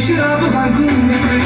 Gece like gün